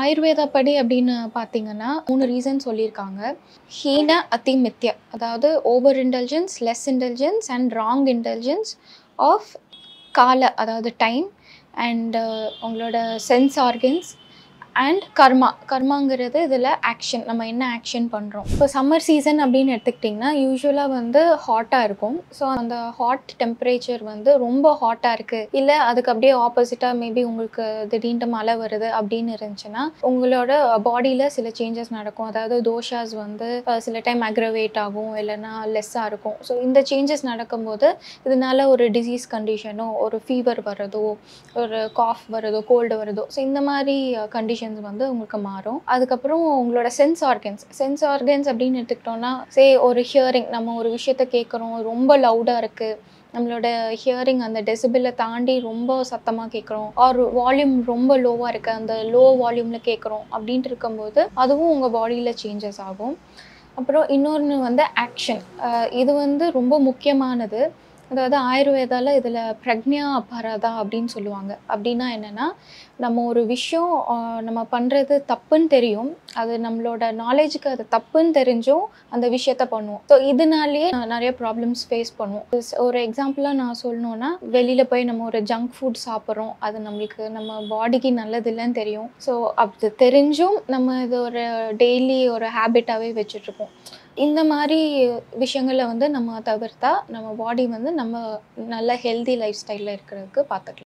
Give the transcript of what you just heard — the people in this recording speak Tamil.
ஆயுர்வேதா படி அப்படின்னு பார்த்தீங்கன்னா, மூணு ரீசன் சொல்லியிருக்காங்க. ஹீன, அதிமித்யா அதாவது over intelligence, less intelligence and wrong intelligence of கால அதாவது டைம் அண்ட் uh, உங்களோட சென்ஸ் ஆர்கன்ஸ் அண்ட் கர்மா. கர்மாங்கிறது இதில் ஆக்ஷன். நம்ம என்ன ஆக்ஷன் பண்ணுறோம். இப்போ சம்மர் சீசன் அப்படின்னு எடுத்துக்கிட்டிங்கன்னா, யூஸ்வலாக வந்து ஹாட்டாக இருக்கும். ஸோ அந்த ஹாட் டெம்பரேச்சர் வந்து ரொம்ப ஹாட்டாக இருக்குது இல்லை அதுக்கு அப்படியே ஆப்போசிட்டாக மேபி உங்களுக்கு திடீர்னு மழை வருது அப்படின்னு இருந்துச்சுன்னா, உங்களோட பாடியில் சில சேஞ்சஸ் நடக்கும். அதாவது தோஷாஸ் வந்து சில டைம் அக்ரவேட் ஆகும். இல்லைன்னா லெஸ்ஸாக இருக்கும். ஸோ இந்த சேஞ்சஸ் நடக்கும்போது, இதனால ஒரு டிசீஸ் கண்டிஷனோ, ஒரு ஃபீவர் வரதோ, ஒரு காஃப் வரதோ, கோல்டு வரதோ, ஸோ இந்த மாதிரி கண்டிஷன் கண்டிஷன்ஸ் வந்து உங்களுக்கு மாறும். அதுக்கப்புறம் உங்களோட சென்ஸ் ஆர்கன்ஸ். சென்ஸ் ஆர்கன்ஸ் அப்படின்னு எடுத்துக்கிட்டோம்னா, சே ஒரு ஹியரிங் நம்ம ஒரு விஷயத்த கேட்குறோம். ரொம்ப லவுடாக இருக்குது நம்மளோட ஹியரிங் அந்த டெசிபிளை தாண்டி ரொம்ப சத்தமாக கேட்குறோம். ஆர் வால்யூம் ரொம்ப லோவாக இருக்குது அந்த லோ வால்யூமில் கேட்குறோம். அப்படின்ட்டு இருக்கும்போது, அதுவும் உங்கள் பாடியில் சேஞ்சஸ் ஆகும். அப்புறம் இன்னொன்று வந்து ஆக்ஷன். இது வந்து ரொம்ப முக்கியமானது. அதாவது ஆயுர்வேதால இதில் பிரக்ஞா அபாரதா அப்படின்னு சொல்லுவாங்க. அப்படின்னா என்னென்னா நம்ம ஒரு விஷயம் நம்ம பண்ணுறது தப்புன்னு தெரியும். அது நம்மளோட நாலேஜுக்கு அது தப்புன்னு தெரிஞ்சும் அந்த விஷயத்த பண்ணுவோம். ஸோ இதனாலேயே நிறைய ப்ராப்ளம்ஸ் ஃபேஸ் பண்ணுவோம். ஒரு எக்ஸாம்பிளாக நான் சொல்லணும்னா, வெளியில் போய் நம்ம ஒரு ஜங்க் ஃபுட் சாப்பிட்றோம். அது நம்மளுக்கு நம்ம பாடிக்கு நல்லதில்லைன்னு தெரியும். ஸோ அது தெரிஞ்சும் நம்ம இது ஒரு டெய்லி ஒரு ஹேபிட்டாகவே வச்சுட்ருப்போம். இந்த மாதிரி விஷயங்கள வந்து நம்ம தவிர்த்தா, நம்ம பாடி வந்து நம்ம நல்ல ஹெல்தி லைஃப் ஸ்டைல்ல இருக்கிறதுக்கு பார்த்துக்கலாம்.